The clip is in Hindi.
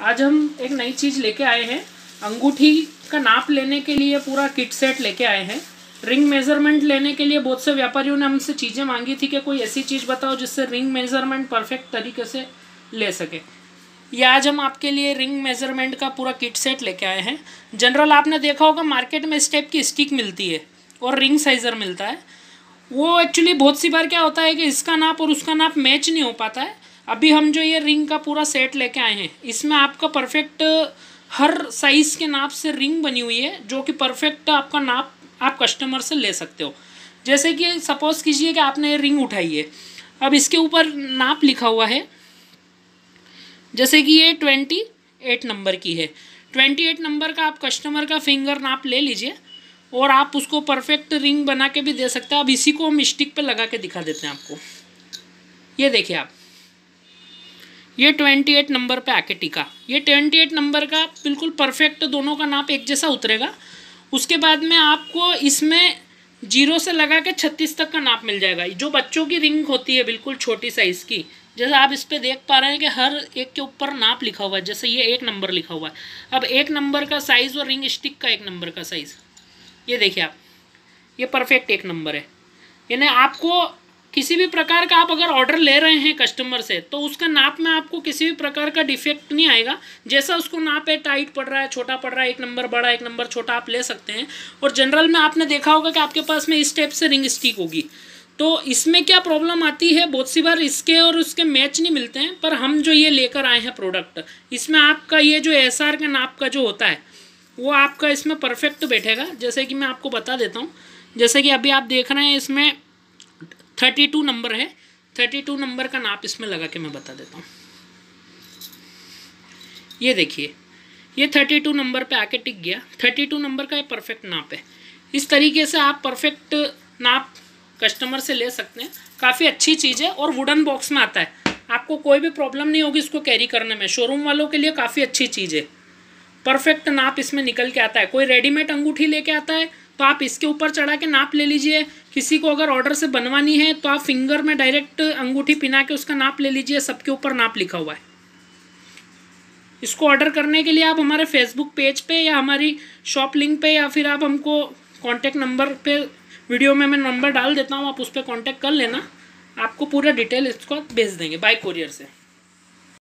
आज हम एक नई चीज़ लेके आए हैं। अंगूठी का नाप लेने के लिए पूरा किट सेट लेके आए हैं। रिंग मेज़रमेंट लेने के लिए बहुत से व्यापारियों ने हमसे चीज़ें मांगी थी कि कोई ऐसी चीज़ बताओ जिससे रिंग मेज़रमेंट परफेक्ट तरीके से ले सके। ये आज हम आपके लिए रिंग मेज़रमेंट का पूरा किट सेट लेके आए हैं। जनरल आपने देखा होगा मार्केट में इस टाइप की स्टिक मिलती है और रिंग साइज़र मिलता है। वो एक्चुअली बहुत सी बार क्या होता है कि इसका नाप और उसका नाप मैच नहीं हो पाता है। अभी हम जो ये रिंग का पूरा सेट लेके आए हैं, इसमें आपका परफेक्ट हर साइज़ के नाप से रिंग बनी हुई है, जो कि परफेक्ट आपका नाप आप कस्टमर से ले सकते हो। जैसे कि सपोज़ कीजिए कि आपने ये रिंग उठाई है। अब इसके ऊपर नाप लिखा हुआ है। जैसे कि ये ट्वेंटी एट नंबर की है। ट्वेंटी एट नंबर का आप कस्टमर का फिंगर नाप ले लीजिए और आप उसको परफेक्ट रिंग बना के भी दे सकते हैं। अब इसी को हम स्टिक पे लगा के दिखा देते हैं आपको। ये देखिए आप। ये ट्वेंटी एट नंबर पे आके टिका। ये ट्वेंटी एट नंबर का बिल्कुल परफेक्ट दोनों का नाप एक जैसा उतरेगा। उसके बाद में आपको इसमें ज़ीरो से लगा के छत्तीस तक का नाप मिल जाएगा। जो बच्चों की रिंग होती है बिल्कुल छोटी साइज़ की, जैसे आप इस पर देख पा रहे हैं कि हर एक के ऊपर नाप लिखा हुआ है, जैसे ये एक नंबर लिखा हुआ है। अब एक नंबर का साइज़ और रिंग स्टिक का एक नंबर का साइज़ ये देखिए आप, ये परफेक्ट एक नंबर है। यानी आपको किसी भी प्रकार का आप अगर ऑर्डर ले रहे हैं कस्टमर से तो उसका नाप में आपको किसी भी प्रकार का डिफेक्ट नहीं आएगा। जैसा उसको नाप है टाइट पड़ रहा है, छोटा पड़ रहा है, एक नंबर बड़ा, एक नंबर छोटा, आप ले सकते हैं। और जनरल में आपने देखा होगा कि आपके पास में इस टाइप से रिंग स्टिक होगी। तो इसमें क्या प्रॉब्लम आती है? बहुत सी बार इसके और उसके मैच नहीं मिलते हैं, पर हम जो ये लेकर आए हैं प्रोडक्ट इसमें आपका ये जो एस आर का नाप का जो होता है, वो आपका इसमें परफेक्ट बैठेगा। जैसे कि मैं आपको बता देता हूँ। जैसे कि अभी आप देख रहे हैं इसमें थर्टी टू नंबर है। थर्टी टू नंबर का नाप इसमें लगा के मैं बता देता हूँ। ये देखिए, ये थर्टी टू नंबर पे आके टिक गया। थर्टी टू नंबर का ये परफेक्ट नाप है। इस तरीके से आप परफेक्ट नाप कस्टमर से ले सकते हैं। काफ़ी अच्छी चीज़ है और वुडन बॉक्स में आता है। आपको कोई भी प्रॉब्लम नहीं होगी इसको कैरी करने में। शोरूम वालों के लिए काफ़ी अच्छी चीज़ है। परफेक्ट नाप इसमें निकल के आता है। कोई रेडीमेड अंगूठी लेके आता है तो आप इसके ऊपर चढ़ा के नाप ले लीजिए। किसी को अगर ऑर्डर से बनवानी है तो आप फिंगर में डायरेक्ट अंगूठी पिना के उसका नाप ले लीजिए, सबके ऊपर नाप लिखा हुआ है। इसको ऑर्डर करने के लिए आप हमारे फेसबुक पेज पे या हमारी शॉप लिंक पे या फिर आप हमको कॉन्टैक्ट नंबर पे वीडियो में मैं नंबर डाल देता हूँ, आप उस पर कॉन्टैक्ट कर लेना। आपको पूरा डिटेल इसको भेज देंगे बाय कोरियर से।